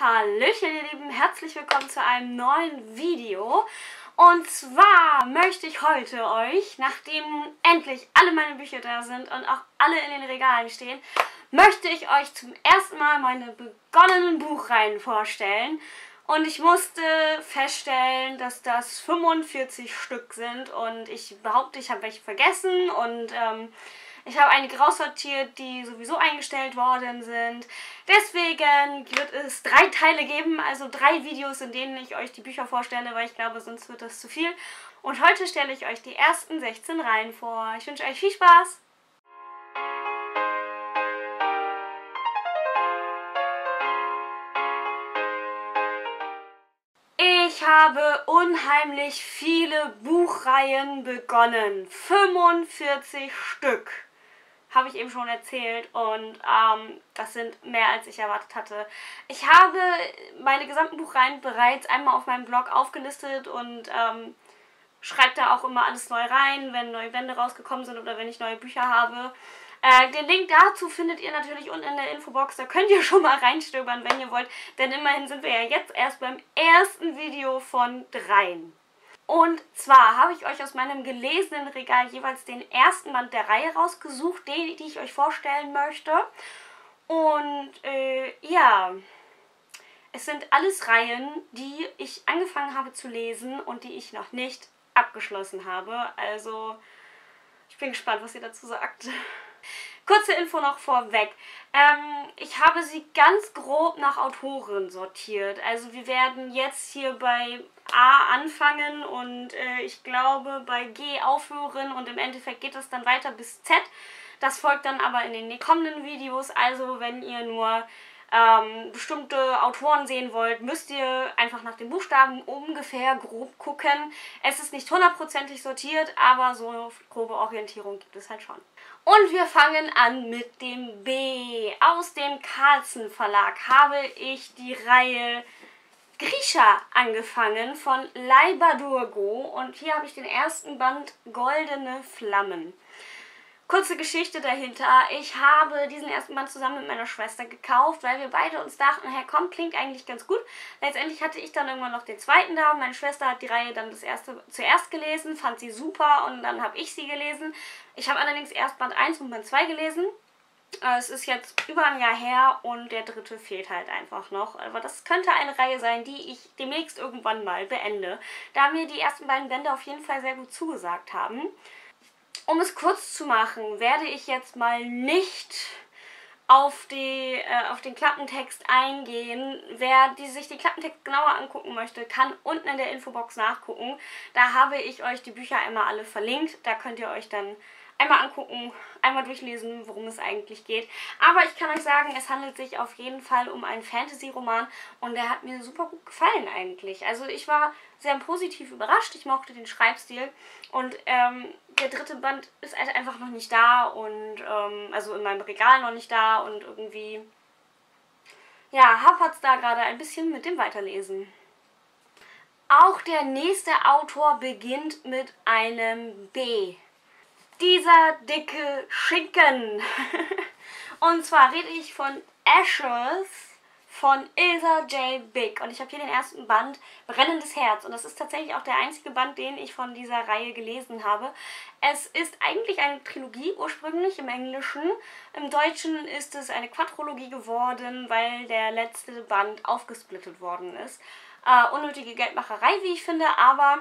Hallöchen ihr Lieben, herzlich willkommen zu einem neuen Video. Und zwar möchte ich heute euch, nachdem endlich alle meine Bücher da sind und auch alle in den Regalen stehen, möchte ich euch zum ersten Mal meine begonnenen Buchreihen vorstellen. Und ich musste feststellen, dass das 45 Stück sind und ich behaupte, ich habe welche vergessen und ähm, ich habe einige raussortiert, die sowieso eingestellt worden sind. Deswegen wird es drei Teile geben, also drei Videos, in denen ich euch die Bücher vorstelle, weil ich glaube, sonst wird das zu viel. Und heute stelle ich euch die ersten 16 Reihen vor. Ich wünsche euch viel Spaß! Ich habe unheimlich viele Buchreihen begonnen. 45 Stück habe ich eben schon erzählt und ähm, das sind mehr als ich erwartet hatte. Ich habe meine gesamten Buchreihen bereits einmal auf meinem Blog aufgelistet und ähm, schreibe da auch immer alles neu rein, wenn neue Wände rausgekommen sind oder wenn ich neue Bücher habe. Äh, den Link dazu findet ihr natürlich unten in der Infobox. Da könnt ihr schon mal reinstöbern, wenn ihr wollt. Denn immerhin sind wir ja jetzt erst beim ersten Video von dreien. Und zwar habe ich euch aus meinem gelesenen Regal jeweils den ersten Band der Reihe rausgesucht, den, die ich euch vorstellen möchte. Und äh, ja, es sind alles Reihen, die ich angefangen habe zu lesen und die ich noch nicht abgeschlossen habe. Also ich bin gespannt, was ihr dazu sagt. Kurze Info noch vorweg. Ähm, ich habe sie ganz grob nach Autoren sortiert. Also wir werden jetzt hier bei A anfangen und äh, ich glaube bei G aufhören und im Endeffekt geht es dann weiter bis Z. Das folgt dann aber in den kommenden Videos. Also wenn ihr nur ähm, bestimmte Autoren sehen wollt, müsst ihr einfach nach den Buchstaben ungefähr grob gucken. Es ist nicht hundertprozentig sortiert, aber so eine grobe Orientierung gibt es halt schon. Und wir fangen an mit dem B. Aus dem Carlsen Verlag habe ich die Reihe Grisha angefangen von Leibadurgo und hier habe ich den ersten Band Goldene Flammen. Kurze Geschichte dahinter. Ich habe diesen ersten Band zusammen mit meiner Schwester gekauft, weil wir beide uns dachten, hey komm, klingt eigentlich ganz gut. Letztendlich hatte ich dann irgendwann noch den zweiten da. Meine Schwester hat die Reihe dann das erste zuerst gelesen, fand sie super und dann habe ich sie gelesen. Ich habe allerdings erst Band 1 und Band 2 gelesen. Äh, es ist jetzt über ein Jahr her und der dritte fehlt halt einfach noch. Aber das könnte eine Reihe sein, die ich demnächst irgendwann mal beende, da mir die ersten beiden Bände auf jeden Fall sehr gut zugesagt haben. Um es kurz zu machen, werde ich jetzt mal nicht auf, die, äh, auf den Klappentext eingehen. Wer die, sich den Klappentext genauer angucken möchte, kann unten in der Infobox nachgucken. Da habe ich euch die Bücher einmal alle verlinkt. Da könnt ihr euch dann einmal angucken, einmal durchlesen, worum es eigentlich geht. Aber ich kann euch sagen, es handelt sich auf jeden Fall um einen Fantasy-Roman und der hat mir super gut gefallen eigentlich. Also ich war sehr positiv überrascht, ich mochte den Schreibstil und ähm, der dritte Band ist halt einfach noch nicht da und ähm, also in meinem Regal noch nicht da und irgendwie ja, hapert es da gerade ein bisschen mit dem Weiterlesen. Auch der nächste Autor beginnt mit einem B dieser dicke Schinken. Und zwar rede ich von Ashes von Ilsa J. Big. Und ich habe hier den ersten Band, Brennendes Herz. Und das ist tatsächlich auch der einzige Band, den ich von dieser Reihe gelesen habe. Es ist eigentlich eine Trilogie ursprünglich im Englischen. Im Deutschen ist es eine Quadrologie geworden, weil der letzte Band aufgesplittet worden ist. Äh, unnötige Geldmacherei, wie ich finde, aber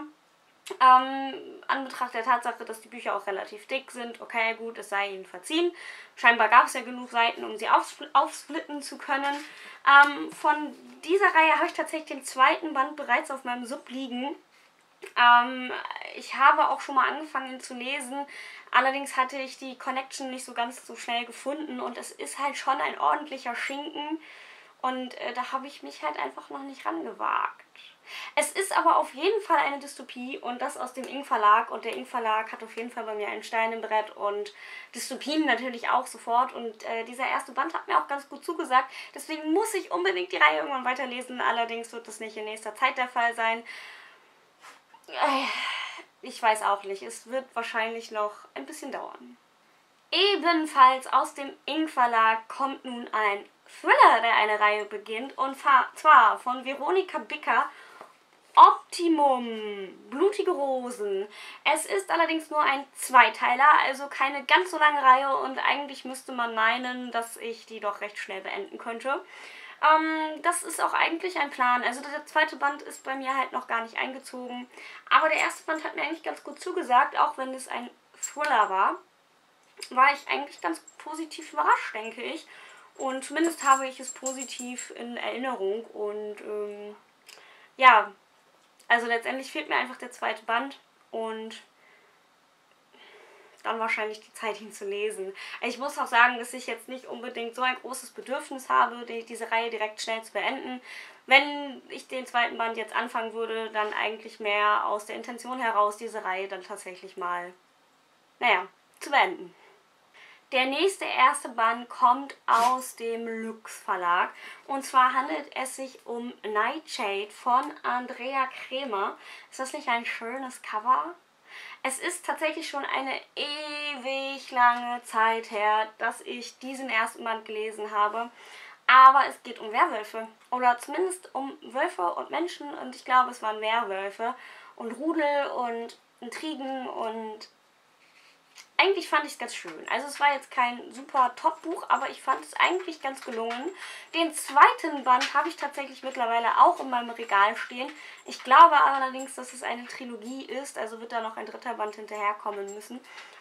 ähm, an der Tatsache, dass die Bücher auch relativ dick sind, okay, gut, es sei ihnen verziehen. Scheinbar gab es ja genug Seiten, um sie aufspl aufsplitten zu können. Ähm, von dieser Reihe habe ich tatsächlich den zweiten Band bereits auf meinem Sub liegen. Ähm, ich habe auch schon mal angefangen zu lesen, allerdings hatte ich die Connection nicht so ganz so schnell gefunden und es ist halt schon ein ordentlicher Schinken und äh, da habe ich mich halt einfach noch nicht rangewagt. Es ist aber auf jeden Fall eine Dystopie und das aus dem Ing Verlag und der Ing Verlag hat auf jeden Fall bei mir einen Stein im Brett und Dystopien natürlich auch sofort. Und äh, dieser erste Band hat mir auch ganz gut zugesagt, deswegen muss ich unbedingt die Reihe irgendwann weiterlesen, allerdings wird das nicht in nächster Zeit der Fall sein. Äh, ich weiß auch nicht, es wird wahrscheinlich noch ein bisschen dauern. Ebenfalls aus dem Ing Verlag kommt nun ein Thriller der eine Reihe beginnt. Und zwar von Veronika Bicker Optimum, blutige Rosen. Es ist allerdings nur ein Zweiteiler, also keine ganz so lange Reihe und eigentlich müsste man meinen, dass ich die doch recht schnell beenden könnte. Ähm, das ist auch eigentlich ein Plan. Also der zweite Band ist bei mir halt noch gar nicht eingezogen. Aber der erste Band hat mir eigentlich ganz gut zugesagt, auch wenn es ein Thriller war. War ich eigentlich ganz positiv überrascht, denke ich. Und zumindest habe ich es positiv in Erinnerung und ähm, ja, also letztendlich fehlt mir einfach der zweite Band und dann wahrscheinlich die Zeit, ihn zu lesen. Ich muss auch sagen, dass ich jetzt nicht unbedingt so ein großes Bedürfnis habe, die, diese Reihe direkt schnell zu beenden. Wenn ich den zweiten Band jetzt anfangen würde, dann eigentlich mehr aus der Intention heraus, diese Reihe dann tatsächlich mal, naja, zu beenden. Der nächste erste Band kommt aus dem Lux Verlag. Und zwar handelt es sich um Nightshade von Andrea Kremer. Ist das nicht ein schönes Cover? Es ist tatsächlich schon eine ewig lange Zeit her, dass ich diesen ersten Band gelesen habe. Aber es geht um Werwölfe. Oder zumindest um Wölfe und Menschen. Und ich glaube, es waren Werwölfe. Und Rudel und Intrigen und eigentlich fand ich es ganz schön. Also es war jetzt kein super Top-Buch, aber ich fand es eigentlich ganz gelungen. Den zweiten Band habe ich tatsächlich mittlerweile auch in meinem Regal stehen. Ich glaube allerdings, dass es eine Trilogie ist, also wird da noch ein dritter Band hinterherkommen müssen.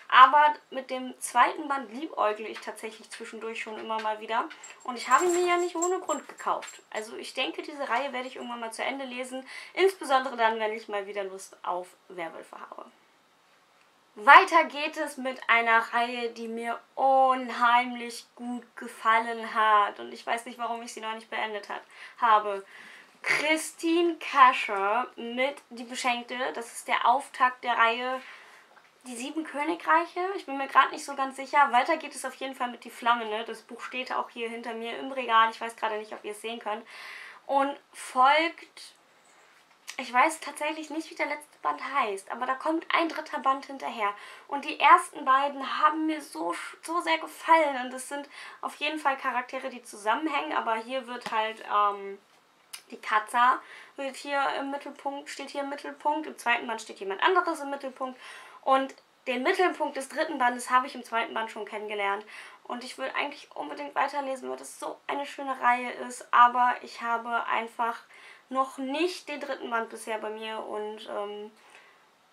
Aber mit dem zweiten Band liebäugle ich tatsächlich zwischendurch schon immer mal wieder. Und ich habe ihn mir ja nicht ohne Grund gekauft. Also ich denke, diese Reihe werde ich irgendwann mal zu Ende lesen. Insbesondere dann, wenn ich mal wieder Lust auf Werwölfe habe. Weiter geht es mit einer Reihe, die mir unheimlich gut gefallen hat. Und ich weiß nicht, warum ich sie noch nicht beendet hat, habe. Christine Kascher mit Die Beschenkte. Das ist der Auftakt der Reihe Die Sieben Königreiche. Ich bin mir gerade nicht so ganz sicher. Weiter geht es auf jeden Fall mit Die Flamme. Ne? Das Buch steht auch hier hinter mir im Regal. Ich weiß gerade nicht, ob ihr es sehen könnt. Und folgt ich weiß tatsächlich nicht, wie der letzte Band heißt, aber da kommt ein dritter Band hinterher. Und die ersten beiden haben mir so, so sehr gefallen. Und das sind auf jeden Fall Charaktere, die zusammenhängen, aber hier wird halt ähm, die Katza wird hier im Mittelpunkt, steht hier im Mittelpunkt. Im zweiten Band steht jemand anderes im Mittelpunkt. Und den Mittelpunkt des dritten Bandes habe ich im zweiten Band schon kennengelernt. Und ich will eigentlich unbedingt weiterlesen, weil das so eine schöne Reihe ist. Aber ich habe einfach noch nicht den dritten Band bisher bei mir und ähm,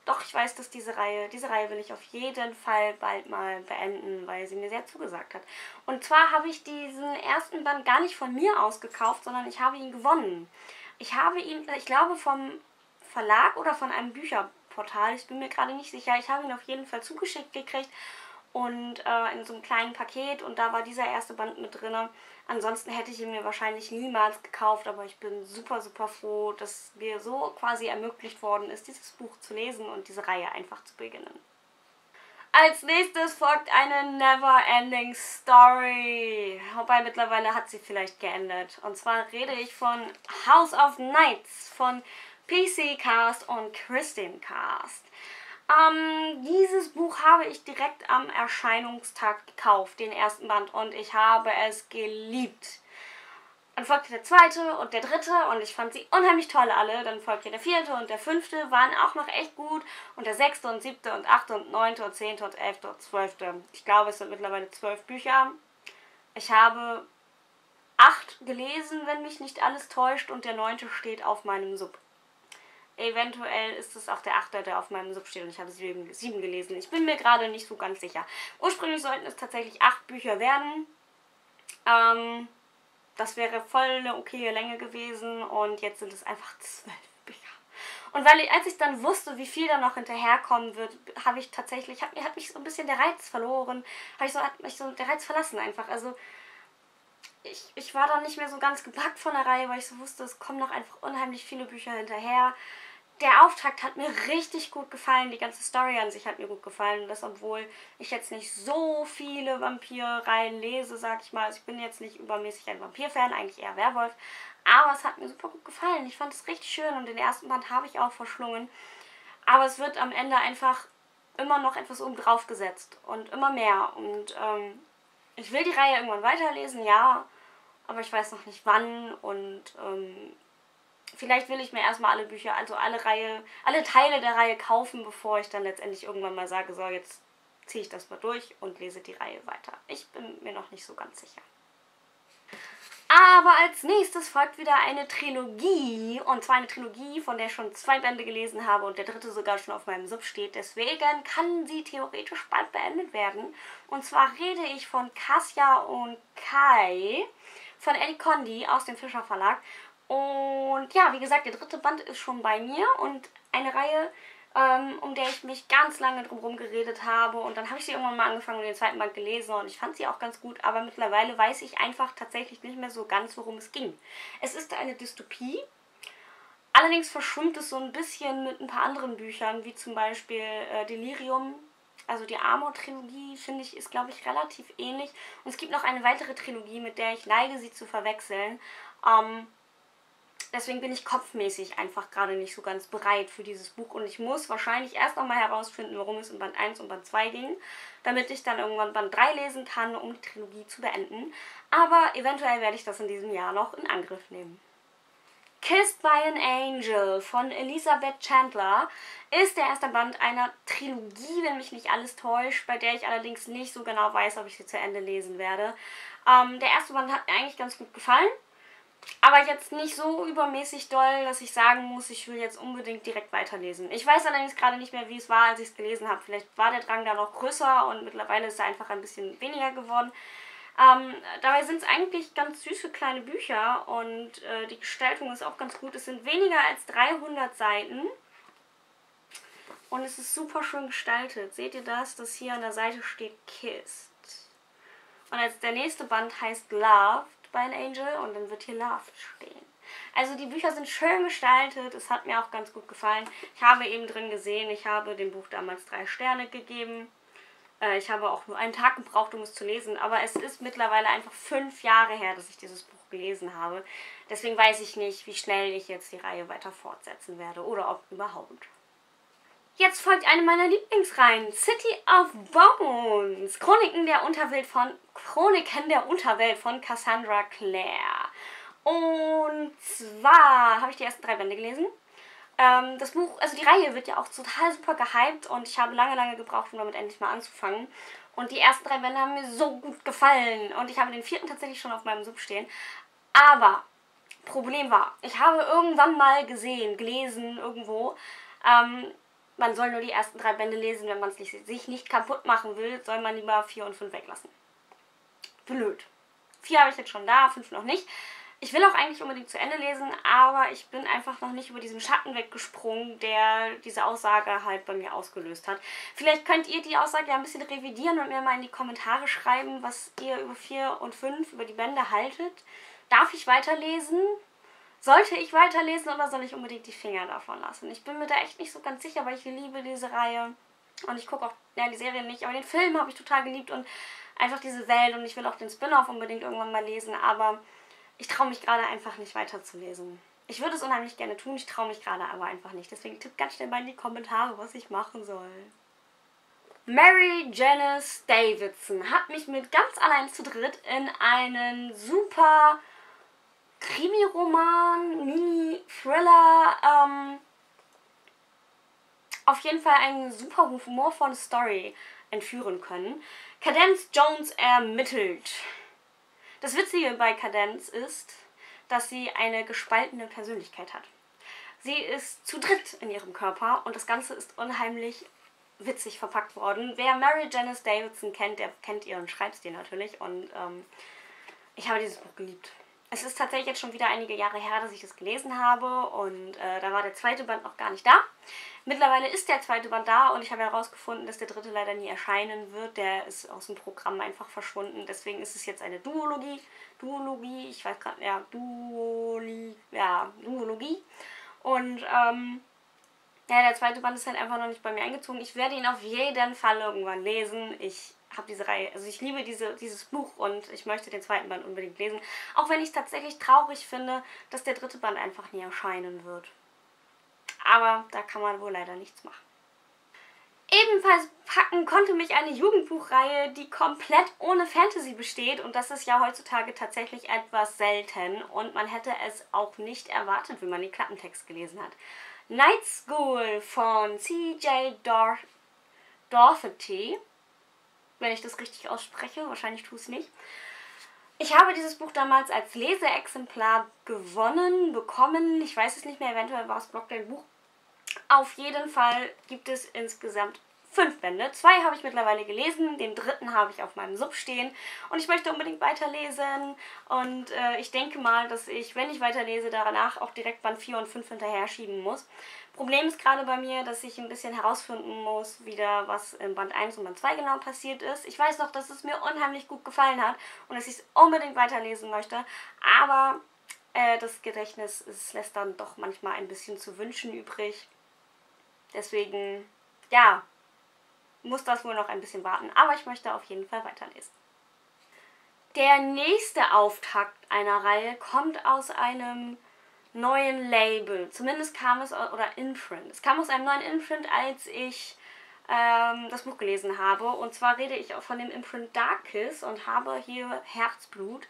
doch, ich weiß, dass diese Reihe, diese Reihe will ich auf jeden Fall bald mal beenden, weil sie mir sehr zugesagt hat. Und zwar habe ich diesen ersten Band gar nicht von mir aus gekauft, sondern ich habe ihn gewonnen. Ich habe ihn, ich glaube, vom Verlag oder von einem Bücherportal, ich bin mir gerade nicht sicher, ich habe ihn auf jeden Fall zugeschickt gekriegt und äh, in so einem kleinen Paket und da war dieser erste Band mit drin. Ansonsten hätte ich ihn mir wahrscheinlich niemals gekauft, aber ich bin super, super froh, dass mir so quasi ermöglicht worden ist, dieses Buch zu lesen und diese Reihe einfach zu beginnen. Als nächstes folgt eine Never-Ending Story. Wobei mittlerweile hat sie vielleicht geendet. Und zwar rede ich von House of Knights von PC Cast und Christine Cast. Ähm, dieses Buch habe ich direkt am Erscheinungstag gekauft, den ersten Band, und ich habe es geliebt. Dann folgte der zweite und der dritte und ich fand sie unheimlich toll alle. Dann folgte der vierte und der fünfte, waren auch noch echt gut. Und der sechste und siebte und achte und neunte und zehnte und elfte und zwölfte. Ich glaube, es sind mittlerweile zwölf Bücher. Ich habe acht gelesen, wenn mich nicht alles täuscht, und der neunte steht auf meinem Sub. Eventuell ist es auch der Achter, der auf meinem Sub steht und ich habe sieben, gelesen. Ich bin mir gerade nicht so ganz sicher. Ursprünglich sollten es tatsächlich acht Bücher werden. Ähm, das wäre voll eine okaye Länge gewesen und jetzt sind es einfach zwölf Bücher. Und weil ich, als ich dann wusste, wie viel da noch hinterherkommen wird, habe ich tatsächlich, hat, hat mich so ein bisschen der Reiz verloren. Habe ich so, hat mich so der Reiz verlassen einfach. Also ich, ich war dann nicht mehr so ganz gepackt von der Reihe, weil ich so wusste, es kommen noch einfach unheimlich viele Bücher hinterher der Auftakt hat mir richtig gut gefallen. Die ganze Story an sich hat mir gut gefallen. das, obwohl ich jetzt nicht so viele Vampirreihen lese, sag ich mal. Also ich bin jetzt nicht übermäßig ein Vampir-Fan, eigentlich eher Werwolf. Aber es hat mir super gut gefallen. Ich fand es richtig schön und den ersten Band habe ich auch verschlungen. Aber es wird am Ende einfach immer noch etwas oben drauf gesetzt und immer mehr. Und ähm, ich will die Reihe irgendwann weiterlesen, ja. aber ich weiß noch nicht wann und ähm, vielleicht will ich mir erstmal alle Bücher, also alle Reihe, alle Teile der Reihe kaufen, bevor ich dann letztendlich irgendwann mal sage, so jetzt ziehe ich das mal durch und lese die Reihe weiter. Ich bin mir noch nicht so ganz sicher. Aber als nächstes folgt wieder eine Trilogie. Und zwar eine Trilogie, von der ich schon zwei Bände gelesen habe und der dritte sogar schon auf meinem Sub steht. Deswegen kann sie theoretisch bald beendet werden. Und zwar rede ich von Kasia und Kai von Eddie Condi aus dem Fischer Verlag. Und ja, wie gesagt, der dritte Band ist schon bei mir und eine Reihe, ähm, um der ich mich ganz lange drum geredet habe. Und dann habe ich sie irgendwann mal angefangen und den zweiten Band gelesen und ich fand sie auch ganz gut. Aber mittlerweile weiß ich einfach tatsächlich nicht mehr so ganz, worum es ging. Es ist eine Dystopie. Allerdings verschwimmt es so ein bisschen mit ein paar anderen Büchern, wie zum Beispiel äh, Delirium. Also die Amor-Trilogie, finde ich, ist, glaube ich, relativ ähnlich. Und es gibt noch eine weitere Trilogie, mit der ich neige, sie zu verwechseln. Ähm, deswegen bin ich kopfmäßig einfach gerade nicht so ganz bereit für dieses Buch und ich muss wahrscheinlich erst nochmal herausfinden, worum es in Band 1 und Band 2 ging, damit ich dann irgendwann Band 3 lesen kann, um die Trilogie zu beenden. Aber eventuell werde ich das in diesem Jahr noch in Angriff nehmen. Kissed by an Angel von Elisabeth Chandler ist der erste Band einer Trilogie, wenn mich nicht alles täuscht, bei der ich allerdings nicht so genau weiß, ob ich sie zu Ende lesen werde. Ähm, der erste Band hat mir eigentlich ganz gut gefallen. Aber jetzt nicht so übermäßig doll, dass ich sagen muss, ich will jetzt unbedingt direkt weiterlesen. Ich weiß allerdings gerade nicht mehr, wie es war, als ich es gelesen habe. Vielleicht war der Drang da noch größer und mittlerweile ist er einfach ein bisschen weniger geworden. Ähm, dabei sind es eigentlich ganz süße kleine Bücher und äh, die Gestaltung ist auch ganz gut. Es sind weniger als 300 Seiten und es ist super schön gestaltet. Seht ihr das? Das hier an der Seite steht Kissed. Und als der nächste Band heißt Loved by an Angel und dann wird hier Loved stehen. Also die Bücher sind schön gestaltet, es hat mir auch ganz gut gefallen. Ich habe eben drin gesehen, ich habe dem Buch damals drei Sterne gegeben. Äh, ich habe auch nur einen Tag gebraucht, um es zu lesen, aber es ist mittlerweile einfach fünf Jahre her, dass ich dieses Buch gelesen habe. Deswegen weiß ich nicht, wie schnell ich jetzt die Reihe weiter fortsetzen werde oder ob überhaupt. Jetzt folgt eine meiner Lieblingsreihen, City of Bones, Chroniken der Unterwelt von Chroniken der Unterwelt von Cassandra Clare. Und zwar habe ich die ersten drei Bände gelesen. Ähm, das Buch, also die Reihe wird ja auch total super gehypt und ich habe lange, lange gebraucht, um damit endlich mal anzufangen. Und die ersten drei Bände haben mir so gut gefallen und ich habe den vierten tatsächlich schon auf meinem Sub stehen. Aber Problem war, ich habe irgendwann mal gesehen, gelesen irgendwo, ähm, man soll nur die ersten drei Bände lesen, wenn man es sich nicht kaputt machen will, soll man lieber 4 und 5 weglassen. Blöd. 4 habe ich jetzt schon da, 5 noch nicht. Ich will auch eigentlich unbedingt zu Ende lesen, aber ich bin einfach noch nicht über diesen Schatten weggesprungen, der diese Aussage halt bei mir ausgelöst hat. Vielleicht könnt ihr die Aussage ja ein bisschen revidieren und mir mal in die Kommentare schreiben, was ihr über 4 und 5 über die Bände haltet. Darf ich weiterlesen? Sollte ich weiterlesen oder soll ich unbedingt die Finger davon lassen? Ich bin mir da echt nicht so ganz sicher, weil ich liebe diese Reihe. Und ich gucke auch, ja, die Serie nicht, aber den Film habe ich total geliebt und einfach diese Welt. Und ich will auch den Spin-off unbedingt irgendwann mal lesen, aber ich traue mich gerade einfach nicht weiterzulesen. Ich würde es unheimlich gerne tun, ich traue mich gerade aber einfach nicht. Deswegen tippt ganz schnell mal in die Kommentare, was ich machen soll. Mary Janice Davidson hat mich mit ganz allein zu dritt in einen super Krimi-Roman, Mini-Thriller, ähm, auf jeden Fall eine super humorvolle Story entführen können. Cadence Jones ermittelt. Das Witzige bei Cadence ist, dass sie eine gespaltene Persönlichkeit hat. Sie ist zu dritt in ihrem Körper und das Ganze ist unheimlich witzig verpackt worden. Wer Mary Janice Davidson kennt, der kennt ihren Schreibstil natürlich und ähm, ich habe dieses Buch geliebt. Es ist tatsächlich jetzt schon wieder einige Jahre her, dass ich es gelesen habe und äh, da war der zweite Band noch gar nicht da. Mittlerweile ist der zweite Band da und ich habe herausgefunden, dass der dritte leider nie erscheinen wird. Der ist aus dem Programm einfach verschwunden. Deswegen ist es jetzt eine Duologie. Duologie, ich weiß gerade, ja, Duoli, ja, Duologie. Und ähm, ja, der zweite Band ist halt einfach noch nicht bei mir eingezogen. Ich werde ihn auf jeden Fall irgendwann lesen. Ich habe diese Reihe, also ich liebe diese, dieses Buch und ich möchte den zweiten Band unbedingt lesen. Auch wenn ich es tatsächlich traurig finde, dass der dritte Band einfach nie erscheinen wird. Aber da kann man wohl leider nichts machen. Ebenfalls packen konnte mich eine Jugendbuchreihe, die komplett ohne Fantasy besteht. Und das ist ja heutzutage tatsächlich etwas selten. Und man hätte es auch nicht erwartet, wenn man den Klappentext gelesen hat. Night School von C.J. Dor Dorothy. Wenn ich das richtig ausspreche, wahrscheinlich tue es nicht. Ich habe dieses Buch damals als Leseexemplar gewonnen, bekommen. Ich weiß es nicht mehr, eventuell war es Blockdein Buch auf jeden Fall gibt es insgesamt fünf Bände. Zwei habe ich mittlerweile gelesen, den dritten habe ich auf meinem Sub stehen und ich möchte unbedingt weiterlesen und äh, ich denke mal, dass ich, wenn ich weiterlese, danach auch direkt Band 4 und 5 hinterher schieben muss. Problem ist gerade bei mir, dass ich ein bisschen herausfinden muss, wieder was in Band 1 und Band 2 genau passiert ist. Ich weiß noch, dass es mir unheimlich gut gefallen hat und dass ich es unbedingt weiterlesen möchte, aber äh, das Gedächtnis es lässt dann doch manchmal ein bisschen zu wünschen übrig. Deswegen, ja, muss das wohl noch ein bisschen warten. Aber ich möchte auf jeden Fall weiterlesen. Der nächste Auftakt einer Reihe kommt aus einem neuen Label. Zumindest kam es, oder Imprint. Es kam aus einem neuen Imprint, als ich ähm, das Buch gelesen habe. Und zwar rede ich auch von dem Imprint Darkis und habe hier Herzblut,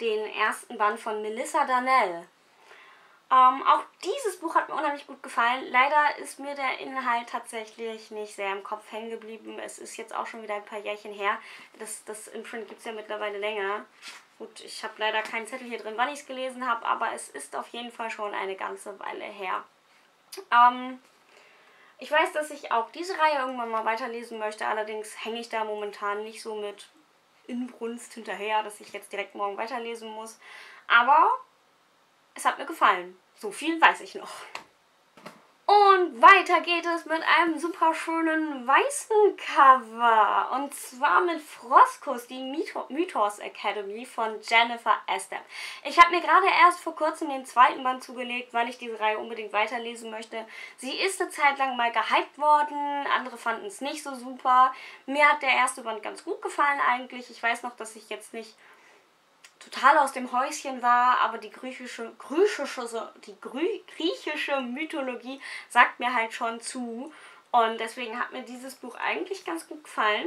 den ersten Band von Melissa Danell. Ähm, auch dieses Buch hat mir unheimlich gut gefallen. Leider ist mir der Inhalt tatsächlich nicht sehr im Kopf hängen geblieben. Es ist jetzt auch schon wieder ein paar Jährchen her. Das, das Imprint gibt es ja mittlerweile länger. Gut, ich habe leider keinen Zettel hier drin, wann ich es gelesen habe, aber es ist auf jeden Fall schon eine ganze Weile her. Ähm, ich weiß, dass ich auch diese Reihe irgendwann mal weiterlesen möchte, allerdings hänge ich da momentan nicht so mit Inbrunst hinterher, dass ich jetzt direkt morgen weiterlesen muss. Aber es hat mir gefallen. So viel weiß ich noch. Und weiter geht es mit einem super schönen weißen Cover. Und zwar mit Froskus, die Mythos Academy von Jennifer Estep. Ich habe mir gerade erst vor kurzem den zweiten Band zugelegt, weil ich diese Reihe unbedingt weiterlesen möchte. Sie ist eine Zeit lang mal gehypt worden, andere fanden es nicht so super. Mir hat der erste Band ganz gut gefallen eigentlich. Ich weiß noch, dass ich jetzt nicht total aus dem Häuschen war, aber die griechische, griechische, die griechische Mythologie sagt mir halt schon zu. Und deswegen hat mir dieses Buch eigentlich ganz gut gefallen.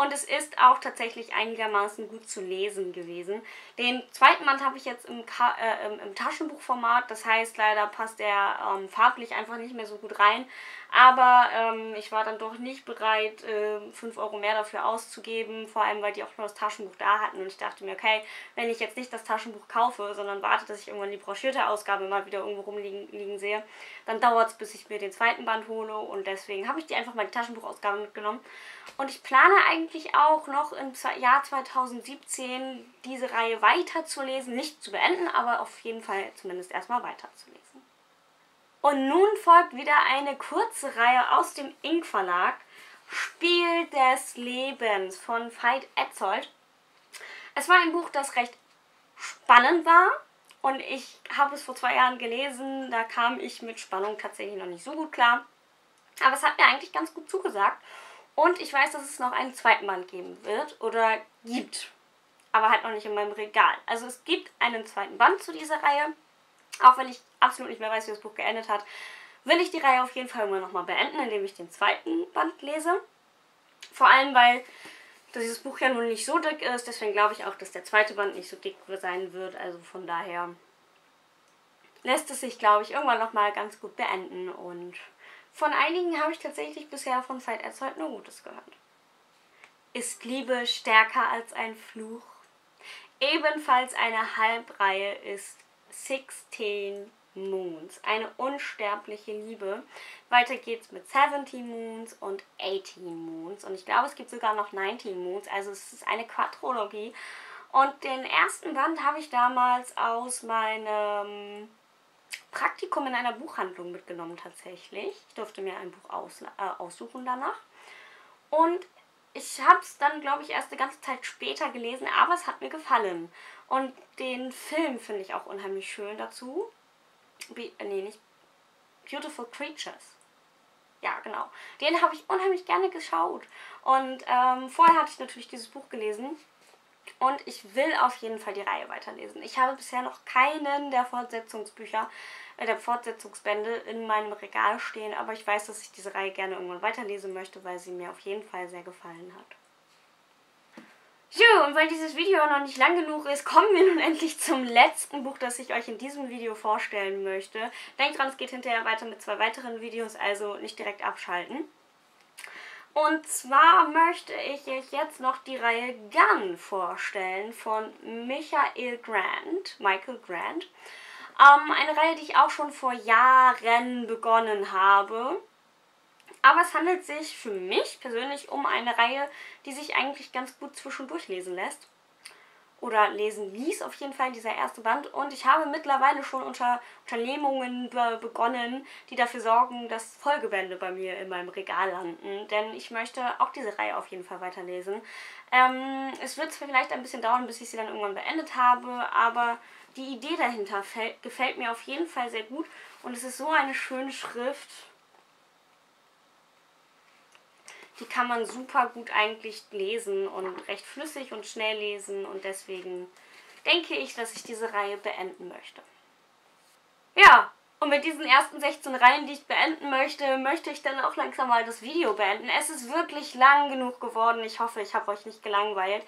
Und es ist auch tatsächlich einigermaßen gut zu lesen gewesen. Den zweiten Band habe ich jetzt im, Ka äh, im, im, Taschenbuchformat. Das heißt, leider passt der ähm, farblich einfach nicht mehr so gut rein. Aber ähm, ich war dann doch nicht bereit, äh, 5 Euro mehr dafür auszugeben. Vor allem, weil die auch nur das Taschenbuch da hatten. Und ich dachte mir, okay, wenn ich jetzt nicht das Taschenbuch kaufe, sondern warte, dass ich irgendwann die broschierte Ausgabe mal wieder irgendwo rumliegen liegen sehe, dann dauert es, bis ich mir den zweiten Band hole. Und deswegen habe ich die einfach mal die Taschenbuchausgabe mitgenommen. Und ich plane eigentlich auch noch im Jahr 2017 diese Reihe weiterzulesen. Nicht zu beenden, aber auf jeden Fall zumindest erstmal weiterzulesen. Und nun folgt wieder eine kurze Reihe aus dem Ink Verlag. Spiel des Lebens von Veit Etzold. Es war ein Buch, das recht spannend war. Und ich habe es vor zwei Jahren gelesen. Da kam ich mit Spannung tatsächlich noch nicht so gut klar. Aber es hat mir eigentlich ganz gut zugesagt. Und ich weiß, dass es noch einen zweiten Band geben wird oder gibt. Aber halt noch nicht in meinem Regal. Also es gibt einen zweiten Band zu dieser Reihe. Auch wenn ich absolut nicht mehr weiß, wie das Buch geendet hat, will ich die Reihe auf jeden Fall immer nochmal beenden, indem ich den zweiten Band lese. Vor allem, weil dieses Buch ja nun nicht so dick ist. Deswegen glaube ich auch, dass der zweite Band nicht so dick sein wird. Also von daher lässt es sich, glaube ich, irgendwann nochmal ganz gut beenden. Und von einigen habe ich tatsächlich bisher von Veit Erzold nur Gutes gehört. Ist Liebe stärker als ein Fluch? Ebenfalls eine Halbreihe ist 16 Moons. Eine unsterbliche Liebe. Weiter geht's mit 17 Moons und 18 Moons. Und ich glaube, es gibt sogar noch 19 Moons. Also es ist eine Quadrologie. Und den ersten Band habe ich damals aus meinem Praktikum in einer Buchhandlung mitgenommen tatsächlich. Ich durfte mir ein Buch aus, äh, aussuchen danach. Und ich habe es dann, glaube ich, erst eine ganze Zeit später gelesen, aber es hat mir gefallen. Und den Film finde ich auch unheimlich schön dazu. Be äh, nee, nicht Beautiful Creatures. Ja, genau. Den habe ich unheimlich gerne geschaut. Und ähm, vorher hatte ich natürlich dieses Buch gelesen. Und ich will auf jeden Fall die Reihe weiterlesen. Ich habe bisher noch keinen der Fortsetzungsbücher, äh, der Fortsetzungsbände in meinem Regal stehen, aber ich weiß, dass ich diese Reihe gerne irgendwann weiterlesen möchte, weil sie mir auf jeden Fall sehr gefallen hat. So, und weil dieses Video noch nicht lang genug ist, kommen wir nun endlich zum letzten Buch, das ich euch in diesem Video vorstellen möchte. Denkt dran, es geht hinterher weiter mit zwei weiteren Videos, also nicht direkt abschalten. Und zwar möchte ich euch jetzt noch die Reihe Gun vorstellen von Michael Grant, Michael Grant. Ähm, eine Reihe, die ich auch schon vor Jahren begonnen habe. Aber es handelt sich für mich persönlich um eine Reihe, die sich eigentlich ganz gut zwischendurch lesen lässt. Oder lesen ließ auf jeden Fall dieser erste Band. Und ich habe mittlerweile schon unter Unternehmungen be begonnen, die dafür sorgen, dass Folgebände bei mir in meinem Regal landen. Denn ich möchte auch diese Reihe auf jeden Fall weiterlesen. Ähm, es wird vielleicht ein bisschen dauern, bis ich sie dann irgendwann beendet habe, aber die Idee dahinter gefällt mir auf jeden Fall sehr gut. Und es ist so eine schöne Schrift die kann man super gut eigentlich lesen und recht flüssig und schnell lesen und deswegen denke ich, dass ich diese Reihe beenden möchte. Ja, und mit diesen ersten 16 Reihen, die ich beenden möchte, möchte ich dann auch langsam mal das Video beenden. Es ist wirklich lang genug geworden. Ich hoffe, ich habe euch nicht gelangweilt.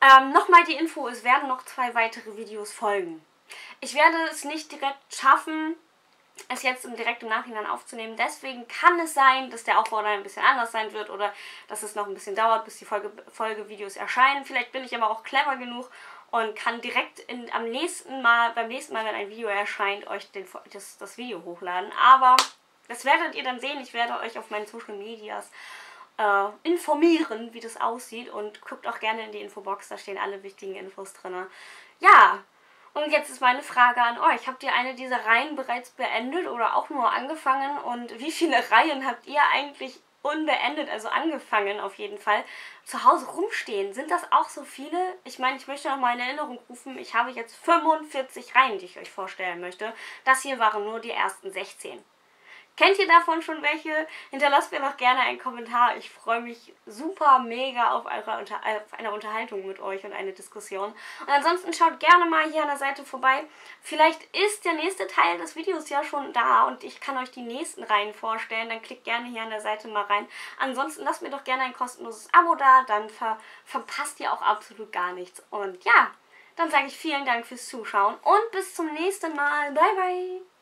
Ähm, Nochmal die Info, es werden noch zwei weitere Videos folgen. Ich werde es nicht direkt schaffen, es jetzt direkt im Nachhinein aufzunehmen. Deswegen kann es sein, dass der Aufbau dann ein bisschen anders sein wird oder dass es noch ein bisschen dauert, bis die Folge, Folgevideos erscheinen. Vielleicht bin ich aber auch clever genug und kann direkt in, am nächsten Mal, beim nächsten Mal, wenn ein Video erscheint, euch den, das, das Video hochladen. Aber das werdet ihr dann sehen. Ich werde euch auf meinen Social Medias äh, informieren, wie das aussieht und guckt auch gerne in die Infobox, da stehen alle wichtigen Infos drin. Ja, und jetzt ist meine Frage an euch. Habt ihr eine dieser Reihen bereits beendet oder auch nur angefangen? Und wie viele Reihen habt ihr eigentlich unbeendet, also angefangen auf jeden Fall, zu Hause rumstehen? Sind das auch so viele? Ich meine, ich möchte noch mal in Erinnerung rufen, ich habe jetzt 45 Reihen, die ich euch vorstellen möchte. Das hier waren nur die ersten 16. Kennt ihr davon schon welche? Hinterlasst mir doch gerne einen Kommentar. Ich freue mich super mega auf, eure Unter auf eine Unterhaltung mit euch und eine Diskussion. Und ansonsten schaut gerne mal hier an der Seite vorbei. Vielleicht ist der nächste Teil des Videos ja schon da und ich kann euch die nächsten Reihen vorstellen. Dann klickt gerne hier an der Seite mal rein. Ansonsten lasst mir doch gerne ein kostenloses Abo da. Dann ver verpasst ihr auch absolut gar nichts. Und ja, dann sage ich vielen Dank fürs Zuschauen und bis zum nächsten Mal. Bye, bye.